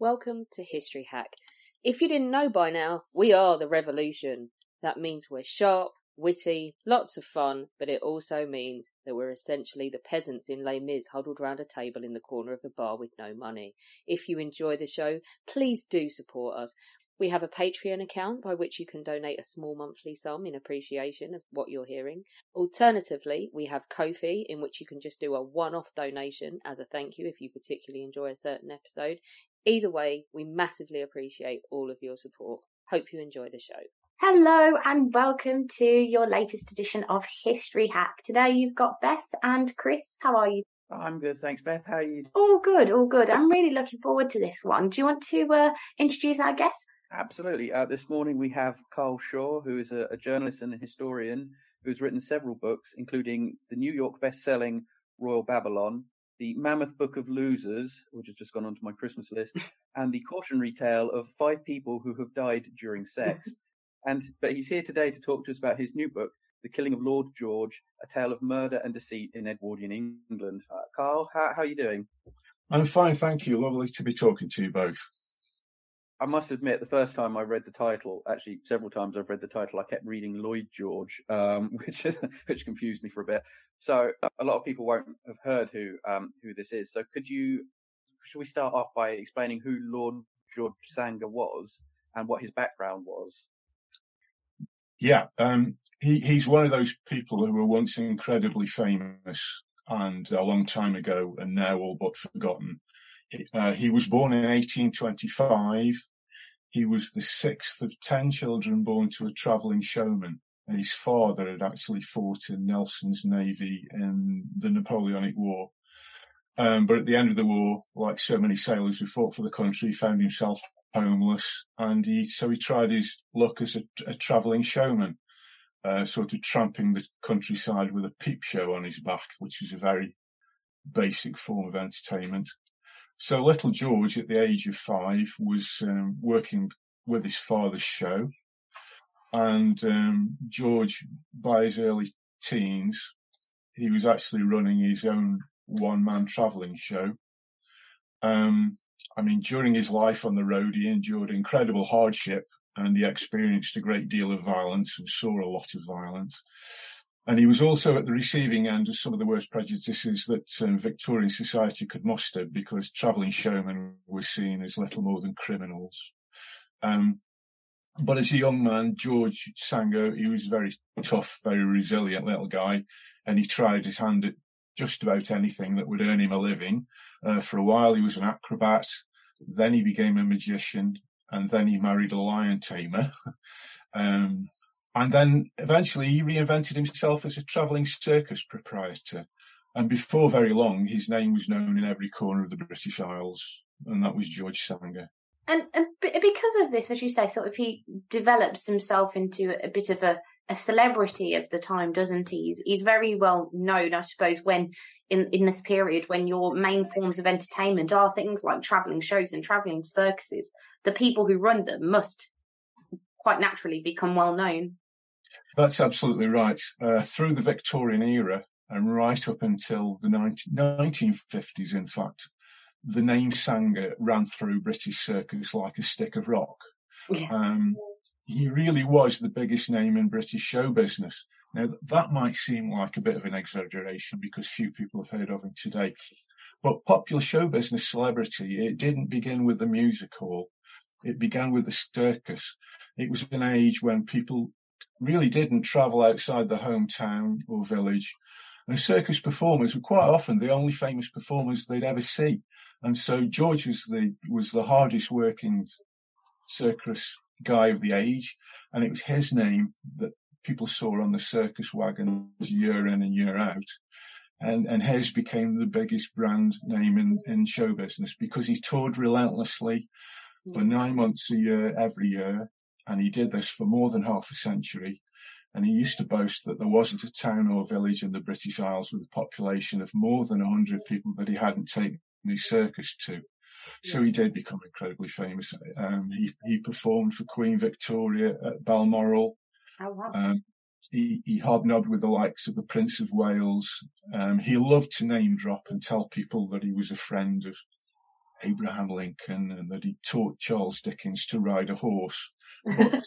Welcome to History Hack. If you didn't know by now, we are the revolution. That means we're sharp, witty, lots of fun, but it also means that we're essentially the peasants in Les Mis huddled round a table in the corner of the bar with no money. If you enjoy the show, please do support us. We have a Patreon account by which you can donate a small monthly sum in appreciation of what you're hearing. Alternatively, we have Ko-fi in which you can just do a one-off donation as a thank you if you particularly enjoy a certain episode. Either way, we massively appreciate all of your support. Hope you enjoy the show. Hello and welcome to your latest edition of History Hack. Today you've got Beth and Chris. How are you? I'm good, thanks, Beth. How are you? All good, all good. I'm really looking forward to this one. Do you want to uh, introduce our guests? Absolutely. Uh, this morning we have Karl Shaw, who is a, a, journalist and a historian who's written several books, including the New York best-selling Royal Babylon, the Mammoth Book of Losers, which has just gone onto my Christmas list, and the cautionary tale of five people who have died during sex. and but he's here today to talk to us about his new book, The Killing of Lord George: A Tale of Murder and Deceit in Edwardian England. Uh, Karl, how, how are you doing? I'm fine, thank you. Lovely to be talking to you both. I must admit, the first time I read the title, actually several times I've read the title, I kept reading Lloyd George, um, which which confused me for a bit. So a lot of people won't have heard who um, who this is. So could you, should we start off by explaining who Lord George Sanger was and what his background was? Yeah, um, he, he's one of those people who were once incredibly famous and a long time ago and now all but forgotten. Uh, he was born in 1825. He was the sixth of ten children born to a travelling showman. And his father had actually fought in Nelson's navy in the Napoleonic War. Um, but at the end of the war, like so many sailors who fought for the country, he found himself homeless, and he so he tried his luck as a, a travelling showman, uh, sort of tramping the countryside with a peep show on his back, which was a very basic form of entertainment. So little George, at the age of five, was um, working with his father's show, and um, George, by his early teens, he was actually running his own one-man travelling show. Um, I mean, during his life on the road, he endured incredible hardship and he experienced a great deal of violence and saw a lot of violence. And he was also at the receiving end of some of the worst prejudices that um, Victorian society could muster because travelling showmen were seen as little more than criminals. Um, but as a young man, George Sanger, he was a very tough, very resilient little guy, and he tried his hand at just about anything that would earn him a living. Uh, for a while, he was an acrobat. Then he became a magician, and then he married a lion tamer. um, and then eventually he reinvented himself as a travelling circus proprietor. And before very long, his name was known in every corner of the British Isles, and that was George Sanger. And, and because of this, as you say, sort of he develops himself into a bit of a, a celebrity of the time, doesn't he? He's, he's very well known, I suppose, when in, in this period when your main forms of entertainment are things like travelling shows and travelling circuses, the people who run them must quite naturally become well known. That's absolutely right. Uh, through the Victorian era and right up until the 19, 1950s, in fact, the name Sanger ran through British circus like a stick of rock. Yeah. Um, he really was the biggest name in British show business. Now, that might seem like a bit of an exaggeration because few people have heard of him today. But popular show business celebrity, it didn't begin with the music hall. It began with the circus. It was an age when people really didn't travel outside the hometown or village. And circus performers were quite often the only famous performers they'd ever see. And so George was the, was the hardest working circus guy of the age. And it was his name that people saw on the circus wagons year in and year out. And, and his became the biggest brand name in, in show business because he toured relentlessly for mm. nine months a year, every year and he did this for more than half a century. And he used to boast that there wasn't a town or village in the British Isles with a population of more than 100 people that he hadn't taken his circus to. So he did become incredibly famous. Um, he, he performed for Queen Victoria at Balmoral. Oh, wow. Um, he, he, hobnobbed with the likes of the Prince of Wales. Um, he loved to name drop and tell people that he was a friend of Abraham Lincoln and that he taught Charles Dickens to ride a horse. But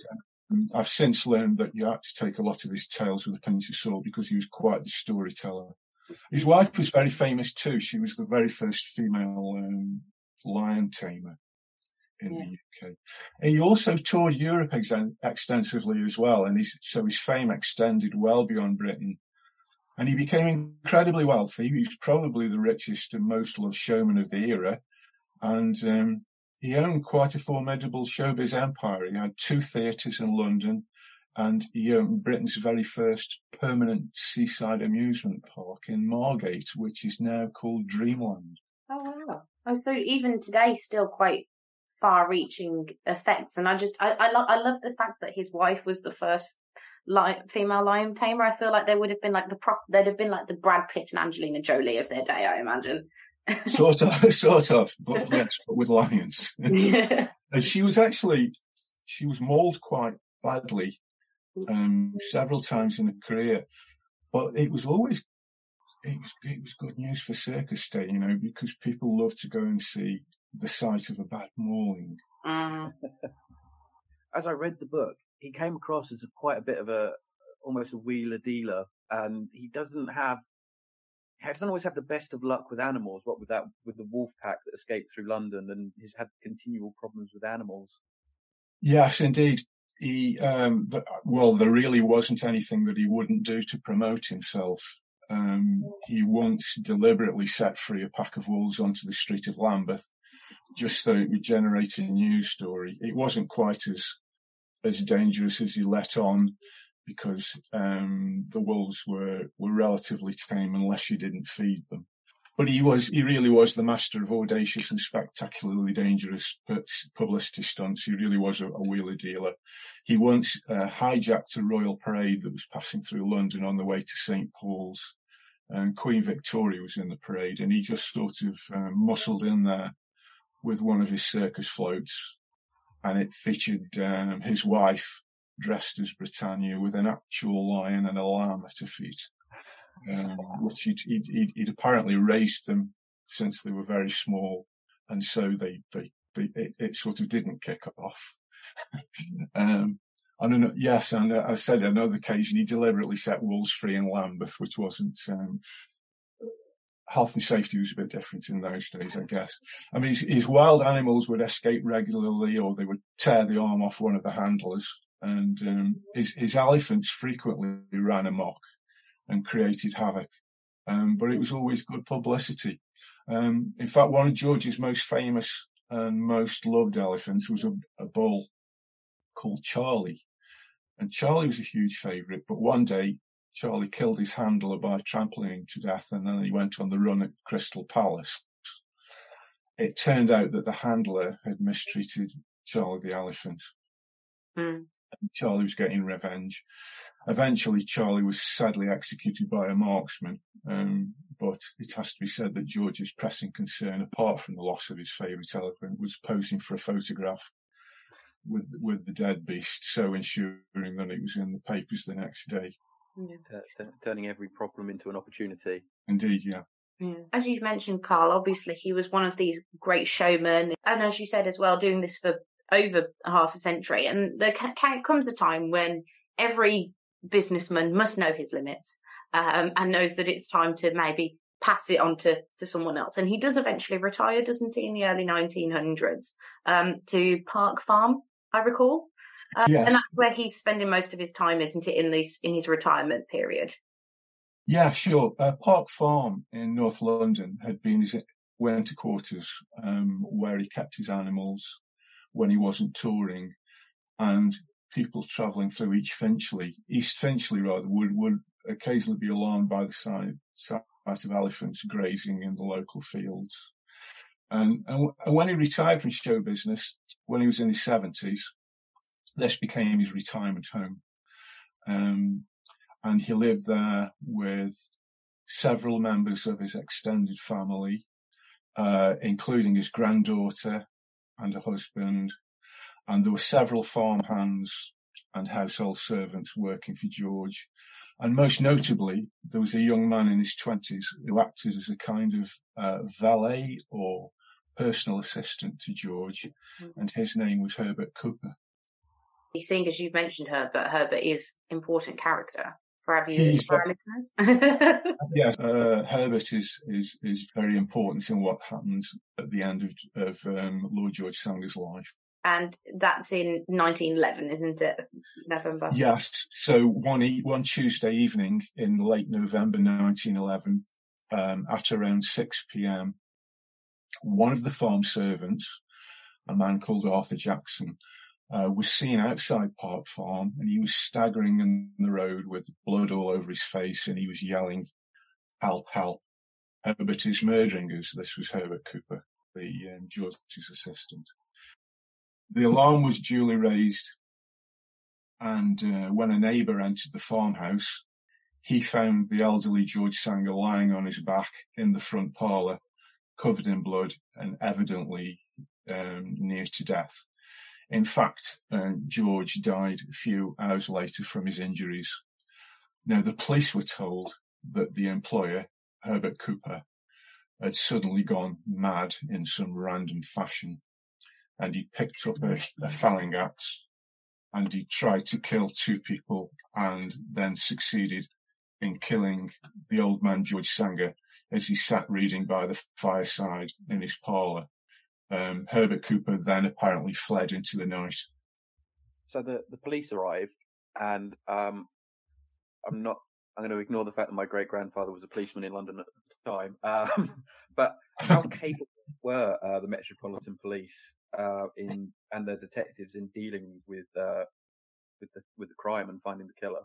um, I've since learned that you had to take a lot of his tales with a pinch of salt because he was quite the storyteller. His wife was very famous too. She was the very first female um, lion tamer in yeah. the UK. He also toured Europe ex- extensively as well, and his, so his fame extended well beyond Britain. And he became incredibly wealthy. He was probably the richest and most loved showman of the era. And um, he owned quite a formidable showbiz empire. He had two theatres in London, and he owned Britain's very first permanent seaside amusement park in Margate, which is now called Dreamland. Oh wow! Oh, so even today, still quite far-reaching effects. And I just, I, I, lo- I love the fact that his wife was the first lion, female lion tamer. I feel like they would have been like the prop, they'd have been like the Brad Pitt and Angelina Jolie of their day. I imagine sort of, sort of, but yes, but with lions. Yeah. and she was actually, she was mauled quite badly, um, several times in her career, but it was always, it was, it was good news for Circus Day, you know, because people love to go and see the sight of a bad mauling. Mm. As I read the book, he came across as a, quite a bit of a, almost a wheeler dealer, and he doesn't have he doesn't always have the best of luck with animals. What with that, with the wolf pack that escaped through London, and he's had continual problems with animals. Yes, indeed. He, um, well, there really wasn't anything that he wouldn't do to promote himself. Um, he once deliberately set free a pack of wolves onto the street of Lambeth, just so it would generate a news story. It wasn't quite as as dangerous as he let on, because um, the wolves were were relatively tame unless you didn't feed them. But he was he really was the master of audacious and spectacularly dangerous publicity stunts. He really was a, a wheeler dealer. He once uh, hijacked a royal parade that was passing through London on the way to St Paul's, and Queen Victoria was in the parade, and he just sort of um, muscled in there with one of his circus floats, and it featured um, his wife dressed as Britannia with an actual lion and a lamb at her feet, um, which he'd, he'd, he'd, apparently raised them since they were very small, and so they they, they it, it, sort of didn't kick off. um, and yes, and I said on another occasion he deliberately set wolves free in Lambeth, which wasn't um, health and safety was a bit different in those days, I guess. I mean, his, his, wild animals would escape regularly, or they would tear the arm off one of the handlers, and um, his, his elephants frequently ran amok and created havoc. Um, but it was always good publicity. Um, in fact, one of George's most famous and most loved elephants was a, a bull called Charlie. And Charlie was a huge favourite, but one day Charlie killed his handler by trampling him to death, and then he went on the run at Crystal Palace. It turned out that the handler had mistreated Charlie the elephant. Mm. Charlie was getting revenge. Eventually, Charlie was sadly executed by a marksman. Um, but it has to be said that George's pressing concern, apart from the loss of his favourite elephant, was posing for a photograph with with the dead beast, so ensuring that it was in the papers the next day. Yeah. T- t- turning every problem into an opportunity. Indeed, yeah. Yeah. As you've mentioned, Karl, obviously he was one of these great showmen. And as you said as well, doing this for over half a century. And there comes a time when every businessman must know his limits um, and knows that it's time to maybe pass it on to, to someone else. And he does eventually retire, doesn't he, in the early 1900s um, to Park Farm, I recall. Uh, yes. And that's where he's spending most of his time, isn't it, in this in his retirement period? Yeah, sure. Uh, Park Farm in North London had been his winter quarters, um, where he kept his animals when he wasn't touring, and people travelling through East Finchley, East Finchley rather, would would occasionally be alarmed by the sight, sight of elephants grazing in the local fields. And, and, and when he retired from show business, when he was in his seventies, this became his retirement home. Um, and he lived there with several members of his extended family, uh, including his granddaughter and a husband. And there were several farm hands and household servants working for George. And most notably, there was a young man in his twenties who acted as a kind of uh, valet or personal assistant to George, mm. and his name was Herbert Cooper. Seeing as you've mentioned Herbert, Herbert is important character for our viewers, for our listeners. yes, uh, Herbert is, is is very important in what happens at the end of, of um, Lord George Sanger's life. And that's in 1911, isn't it? November. Yes. So one e- one Tuesday evening in late November 1911, um, at around 6 p.m., one of the farm servants, a man called Arthur Jackson, uh, was seen outside Park Farm and he was staggering in the road with blood all over his face and he was yelling, help, help. Herbert is murdering us. This was Herbert Cooper, the um, George's assistant. The alarm was duly raised and uh, when a neighbour entered the farmhouse, he found the elderly George Sanger lying on his back in the front parlour, covered in blood and evidently um, near to death. In fact, uh, George died a few hours later from his injuries. Now, the police were told that the employer, Herbert Cooper, had suddenly gone mad in some random fashion and he picked up a, a axe and he tried to kill two people and then succeeded in killing the old man George Sanger as he sat reading by the fireside in his parlour. Um, Herbert Cooper then apparently fled into the night. So the, the police arrived, and um, I'm not. I'm going to ignore the fact that my great grandfather was a policeman in London at the time. Um, but how capable were uh, the Metropolitan Police uh, in and the detectives in dealing with uh, with the with the crime and finding the killer?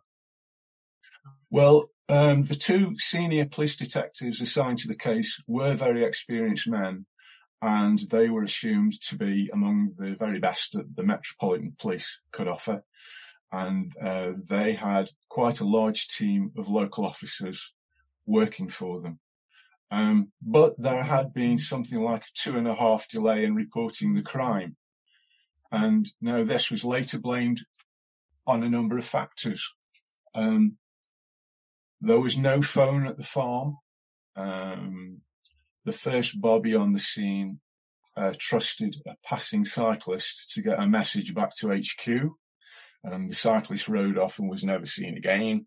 Well, um, the two senior police detectives assigned to the case were very experienced men and they were assumed to be among the very best that the Metropolitan Police could offer. And uh, they had quite a large team of local officers working for them. Um, but there had been something like a two and a half delay in reporting the crime. And now this was later blamed on a number of factors. Um, there was no phone at the farm. Um, the first Bobby on the scene uh, trusted a passing cyclist to get a message back to HQ. Um, the cyclist rode off and was never seen again.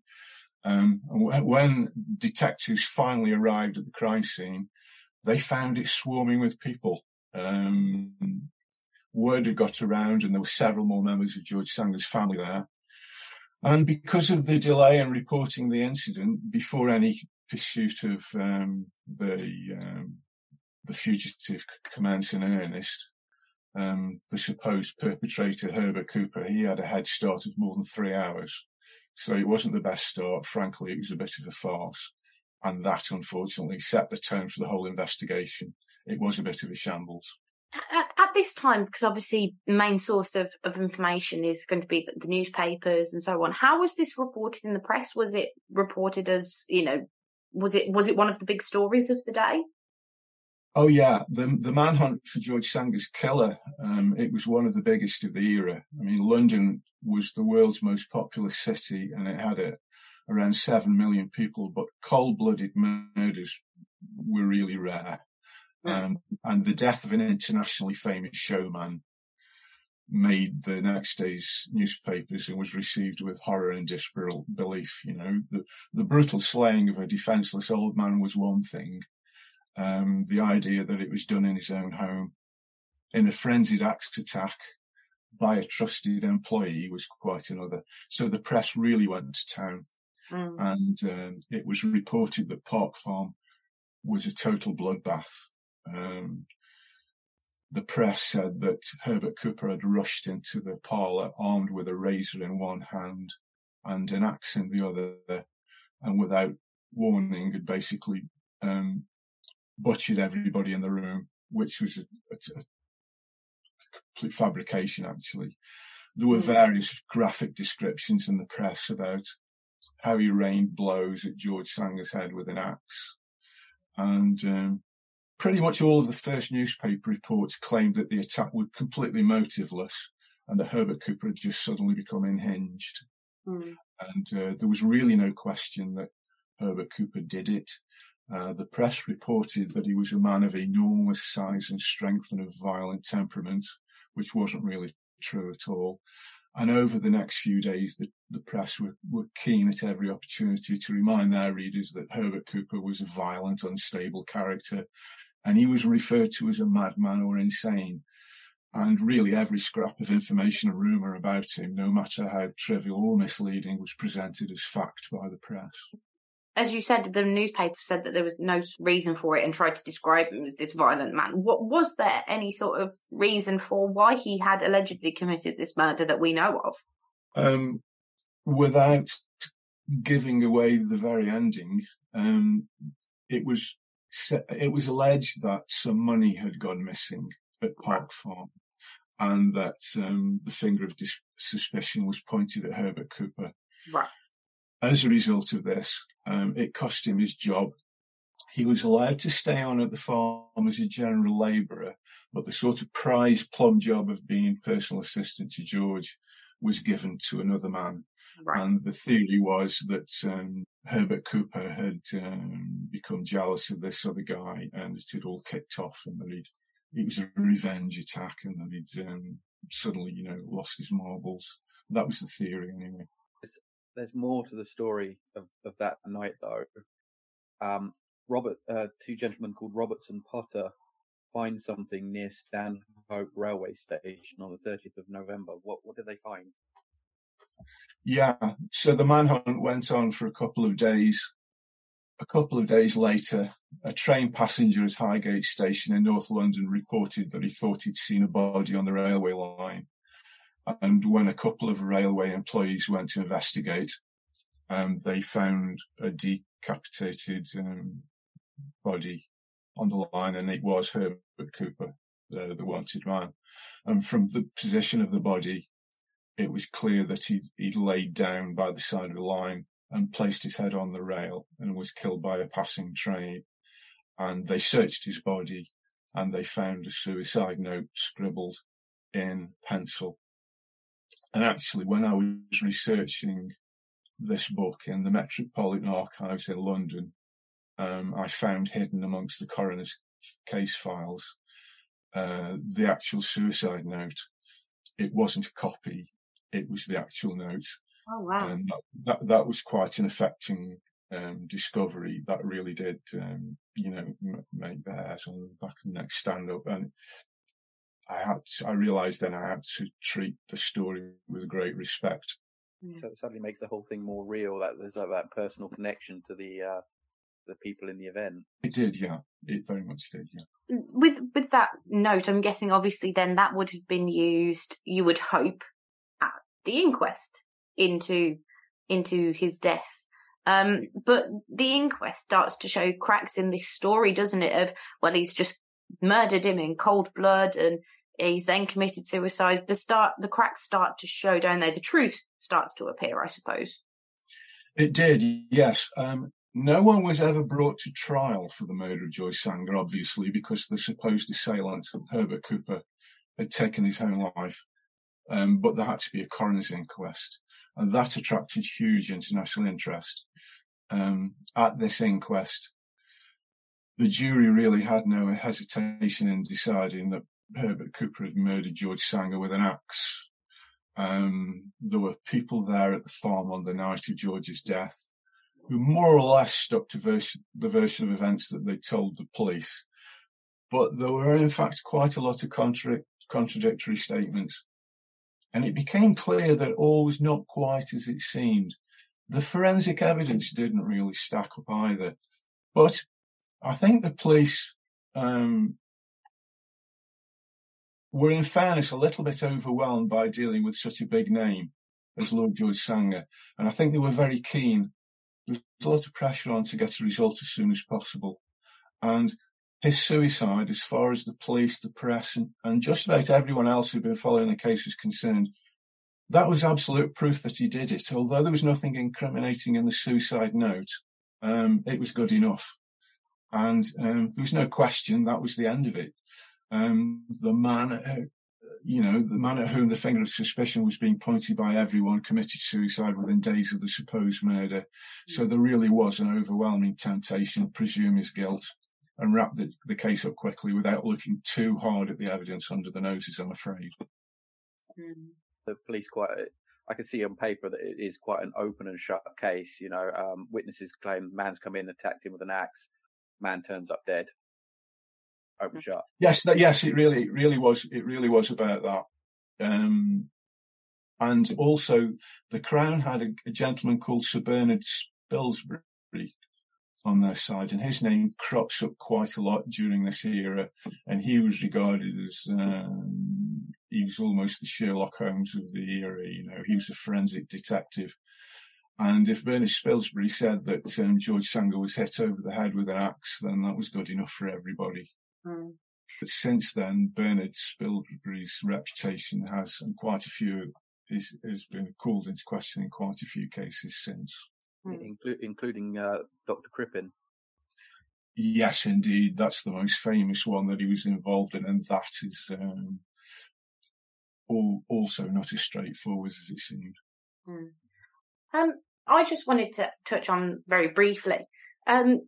Um, when detectives finally arrived at the crime scene, they found it swarming with people. Um, word had got around and there were several more members of George Sanger's family there. And because of the delay in reporting the incident before any pursuit of um, the um, the fugitive commenced in earnest. Um, the supposed perpetrator, Herbert Cooper, he had a head start of more than three hours. So it wasn't the best start. Frankly, it was a bit of a farce. And that, unfortunately, set the tone for the whole investigation. It was a bit of a shambles. At, at this time, because obviously the main source of, of information is going to be the newspapers and so on, how was this reported in the press? Was it reported as, you know, was it was it one of the big stories of the day? Oh yeah, the the manhunt for George Sanger's killer. Um, it was one of the biggest of the era. I mean, London was the world's most populous city, and it had a, around seven million people. But cold-blooded murders were really rare, um, and the death of an internationally famous showman made the next day's newspapers and was received with horror and disbelief. You know, the, the brutal slaying of a defenseless old man was one thing. Um, the idea that it was done in his own home in a frenzied axe attack by a trusted employee was quite another. So the press really went to town. Mm. And um, it was reported that Park Farm was a total bloodbath. Um, the press said that Herbert Cooper had rushed into the parlour armed with a razor in one hand and an axe in the other, and without warning had basically um, butchered everybody in the room, which was a, a, a complete fabrication, actually. There were hmm. various graphic descriptions in the press about how he rained blows at George Sanger's head with an axe. And um, pretty much all of the first newspaper reports claimed that the attack was completely motiveless and that Herbert Cooper had just suddenly become unhinged. Mm. And uh, there was really no question that Herbert Cooper did it. Uh, the press reported that he was a man of enormous size and strength and of violent temperament, which wasn't really true at all. And over the next few days, the, the press were, were keen at every opportunity to remind their readers that Herbert Cooper was a violent, unstable character, and he was referred to as a madman or insane. And really every scrap of information or rumour about him, no matter how trivial or misleading, was presented as fact by the press as you said, the newspaper said that there was no reason for it and tried to describe him as this violent man. What was there any sort of reason for why he had allegedly committed this murder that we know of? Um, without giving away the very ending, um, it was it was alleged that some money had gone missing at Park Farm, and that um, the finger of dis- suspicion was pointed at Herbert Cooper. Right. As a result of this, um, it cost him his job. He was allowed to stay on at the farm as a general labourer, but the sort of prize plum job of being personal assistant to George was given to another man. Right. And the theory was that um, Herbert Cooper had um, become jealous of this other guy and it had all kicked off and he'd, it was a revenge attack and that he'd um, suddenly, you know, lost his marbles. That was the theory anyway there's more to the story of, of that night though. Um, Robert, uh, two gentlemen called Robertson Potter find something near Stanhope railway station on the 30th of November. What, what did they find? Yeah, so the manhunt went on for a couple of days. A couple of days later, a train passenger at Highgate Station in North London reported that he thought he'd seen a body on the railway line. And when a couple of railway employees went to investigate, um, they found a decapitated um, body on the line, and it was Herbert Cooper, the, the wanted man. And from the position of the body, it was clear that he'd, he'd laid down by the side of the line and placed his head on the rail and was killed by a passing train. And they searched his body and they found a suicide note scribbled in pencil and actually, when I was researching this book in the Metropolitan Archives in London, um, I found hidden amongst the coroner's case files uh, the actual suicide note. It wasn't a copy; it was the actual note. Oh wow! And that that, that was quite an affecting um, discovery. That really did, um, you know, make the hairs on the back of the neck stand up. And I had to, I realised then I had to treat the story with great respect. So it suddenly makes the whole thing more real. That there's like that personal connection to the uh, the people in the event. It did, yeah. It very much did, yeah. With with that note, I'm guessing obviously then that would have been used. You would hope at the inquest into into his death. Um, but the inquest starts to show cracks in this story, doesn't it? Of well, he's just murdered him in cold blood, and he's then committed suicide. The start, the cracks start to show, don't they? The truth starts to appear, I suppose. It did, yes. Um, no one was ever brought to trial for the murder of George Sanger, obviously, because the supposed assailant, Herbert Cooper, had taken his own life. Um, but there had to be a coroner's inquest, and that attracted huge international interest. Um, at this inquest, the jury really had no hesitation in deciding that Herbert Cooper had murdered George Sanger with an axe. Um, there were people there at the farm on the night of George's death who more or less stuck to the version of events that they told the police. But there were in fact quite a lot of contra- contradictory statements. And it became clear that all was not quite as it seemed. The forensic evidence didn't really stack up either. But I think the police um, were in fairness a little bit overwhelmed by dealing with such a big name as Lord George Sanger. And I think they were very keen. There was a lot of pressure on to get a result as soon as possible. And his suicide, as far as the police, the press, and, and just about everyone else who'd been following the case was concerned, that was absolute proof that he did it. Although there was nothing incriminating in the suicide note, um, it was good enough. And um, there was no question that was the end of it um, the man you know, the man at whom the finger of suspicion was being pointed by everyone committed suicide within days of the supposed murder. So there really was an overwhelming temptation to presume his guilt and wrap the, the case up quickly without looking too hard at the evidence under the noses, I'm afraid. Mm. The police quite, I can see on paper that it is quite an open and shut case. You know, um, witnesses claim man's come in, attacked him with an axe, man turns up dead. Open shut. Yes, that, yes, it really, really was. It really was about that. Um, and also, the Crown had a, a gentleman called Sir Bernard Spilsbury, on their side, and his name crops up quite a lot during this era, and he was regarded as um, he was almost the Sherlock Holmes of the era. You know, he was a forensic detective. And if Bernard Spilsbury said that um, George Sanger was hit over the head with an axe, then that was good enough for everybody. Mm. But since then, Bernard Spilsbury's reputation has, and quite a few, has been called into question in quite a few cases since mm. inclu- including uh, Dr. Crippen. Yes, indeed. That's the most famous one that he was involved in, and that is um, all, also not as straightforward as it seemed. Mm. Um, I just wanted to touch on very briefly um,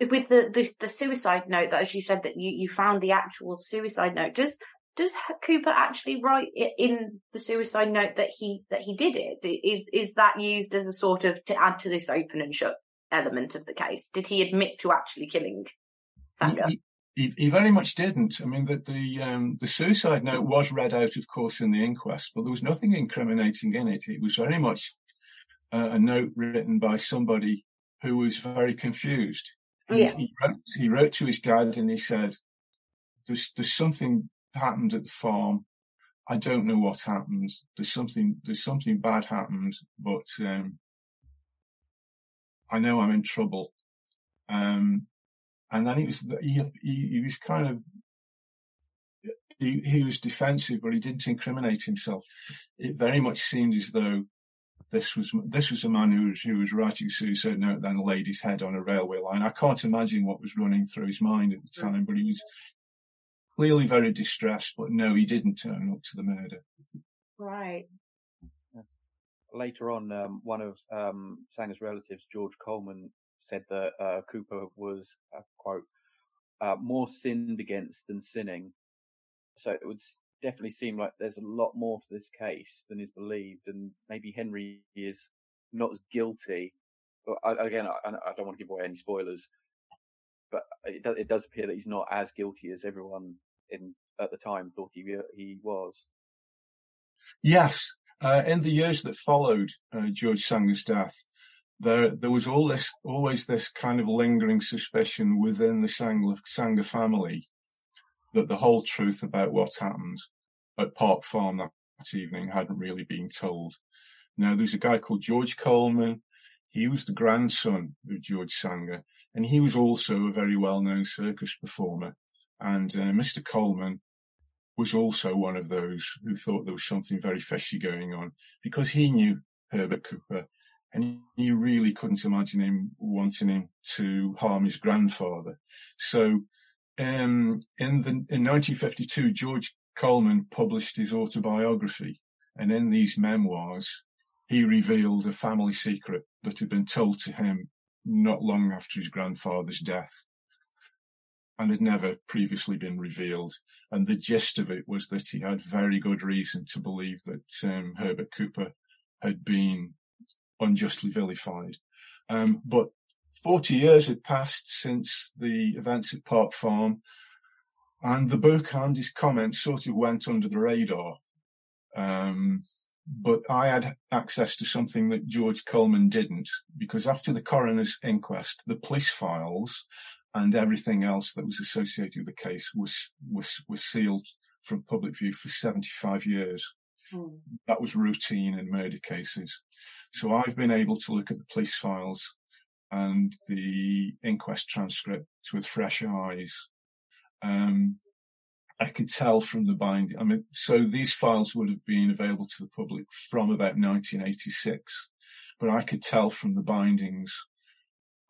with the, the, the suicide note that, as you said, that you you found the actual suicide note. Does does Cooper actually write in the suicide note that he that he did it? Is is that used as a sort of to add to this open and shut element of the case? Did he admit to actually killing Sanger? He, he, he very much didn't. I mean, the the, um, the suicide note was read out, of course, in the inquest, but there was nothing incriminating in it. It was very much uh, a note written by somebody who was very confused. He, yeah. he, wrote, he wrote to his dad and he said, "There's there's something happened at the farm. I don't know what happened. There's something, there's something bad happened, but, um, I know I'm in trouble. Um, and then he was, he, he, he was kind of, he, he was defensive, but he didn't incriminate himself. It very much seemed as though this was this was a man who was, who was writing suicide note, then laid his head on a railway line. I can't imagine what was running through his mind at the time, but he was clearly very distressed, but no, he didn't turn up to the murder. Right. Later on, um, one of um, Sanger's relatives, George Coleman, said that uh, Cooper was, uh, quote, uh, more sinned against than sinning. So it would definitely seem like there's a lot more to this case than is believed, and maybe Henry is not as guilty. But I, again, I, I, don't want to give away any spoilers, but it does, it does appear that he's not as guilty as everyone in at the time thought he he was. Yes, uh, in the years that followed uh, George Sanger's death, there there was all this always this kind of lingering suspicion within the Sanger, Sanger family that the whole truth about what happened at Park Farm that evening hadn't really been told. Now there's a guy called George Coleman. He was the grandson of George Sanger, and he was also a very well-known circus performer. And uh, Mr. Coleman was also one of those who thought there was something very fishy going on because he knew Herbert Cooper and he really couldn't imagine him wanting him to harm his grandfather. So, um, in the, in 1952, George Coleman published his autobiography and in these memoirs, he revealed a family secret that had been told to him not long after his grandfather's death and had never previously been revealed. And the gist of it was that he had very good reason to believe that um, Herbert Cooper had been unjustly vilified. Um, but 40 years had passed since the events at Park Farm, and the book and his comments sort of went under the radar. Um, but I had access to something that George Coleman didn't, because after the coroner's inquest, the police files and everything else that was associated with the case was was was sealed from public view for 75 years. Mm. That was routine in murder cases. So I've been able to look at the police files and the inquest transcripts with fresh eyes. Um, I could tell from the binding. I mean, so these files would have been available to the public from about 1986, but I could tell from the bindings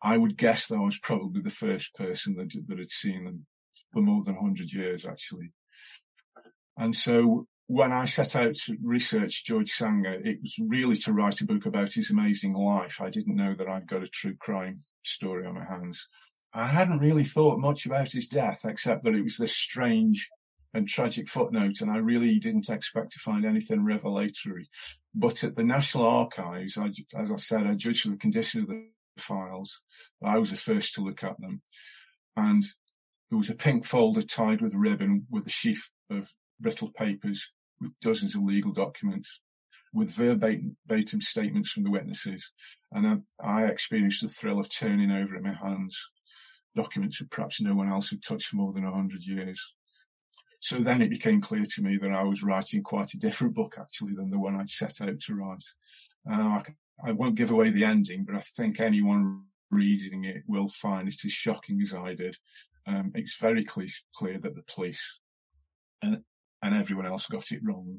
I would guess that I was probably the first person that, that had seen them for more than 100 years, actually. And so when I set out to research George Sanger, it was really to write a book about his amazing life. I didn't know that I'd got a true crime story on my hands. I hadn't really thought much about his death, except that it was this strange and tragic footnote, and I really didn't expect to find anything revelatory. But at the National Archives, I, as I said, I judged the condition of the files. I was the first to look at them. And there was a pink folder tied with a ribbon with a sheaf of brittle papers with dozens of legal documents with verbatim, statements from the witnesses. And I, I experienced the thrill of turning over in my hands documents that perhaps no one else had touched for more than a hundred years. So then it became clear to me that I was writing quite a different book actually than the one I'd set out to write. Uh, I, I won't give away the ending, but I think anyone reading it will find it as shocking as I did. Um, it's very clear, clear that the police and, and everyone else got it wrong.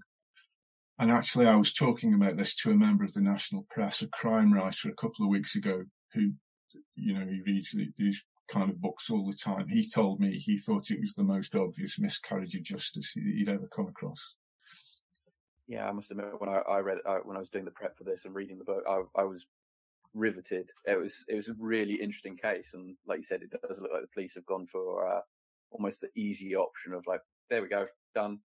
And actually, I was talking about this to a member of the national press, a crime writer, a couple of weeks ago, who, you know, he reads these kind of books all the time. He told me he thought it was the most obvious miscarriage of justice he'd ever come across. Yeah, I must admit when I, I read I, when I was doing the prep for this and reading the book, I, I was riveted. It was it was a really interesting case, and like you said, it does look like the police have gone for uh, almost the easy option of like, there we go, done,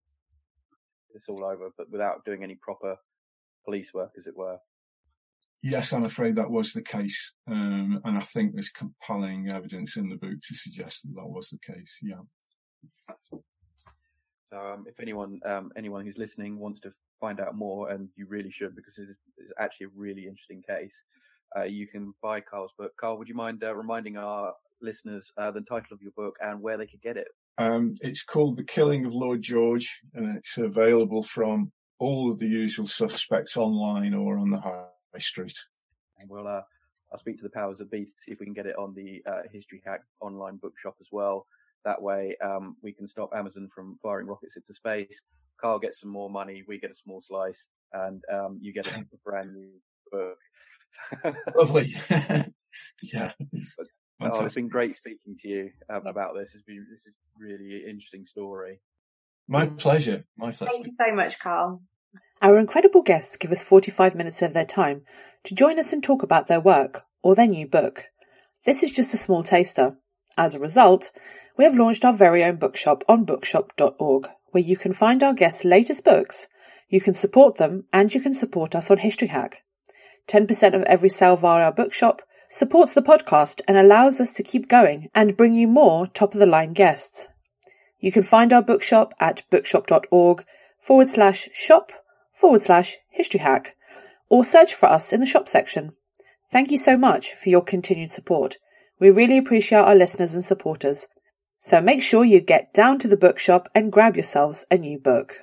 it's all over, but without doing any proper police work, as it were. Yes, I'm afraid that was the case, um, and I think there's compelling evidence in the book to suggest that that was the case. Yeah. So, um, if anyone um, anyone who's listening wants to find out more, and you really should, because it's, it's actually a really interesting case, uh, you can buy Karl's book. Karl, would you mind uh, reminding our listeners uh, the title of your book and where they could get it? Um, it's called The Killing of Lord George, and it's available from all of the usual suspects online or on the high street. And we'll, uh, I'll speak to the powers of be to see if we can get it on the uh, History Hack online bookshop as well. That way, um, we can stop Amazon from firing rockets into space. Karl gets some more money, we get a small slice, and um, you get a brand new book. Lovely. yeah. But, oh, it's been great speaking to you um, about this. It's been this is really interesting story. My pleasure. My pleasure. Thank you so much, Karl. Our incredible guests give us 45 minutes of their time to join us and talk about their work or their new book. This is just a small taster. As a result, we have launched our very own bookshop on bookshop.org, where you can find our guests' latest books, you can support them, and you can support us on History Hack. 10% of every sale via our bookshop supports the podcast and allows us to keep going and bring you more top of the line guests. You can find our bookshop at bookshop.org forward slash shop forward slash history hack or search for us in the shop section. Thank you so much for your continued support. We really appreciate our listeners and supporters. So make sure you get down to the bookshop and grab yourselves a new book.